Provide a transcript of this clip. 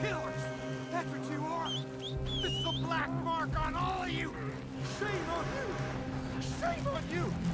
Killers! That's what you are! This is a black mark on all of you! Shame on you! Shame on you!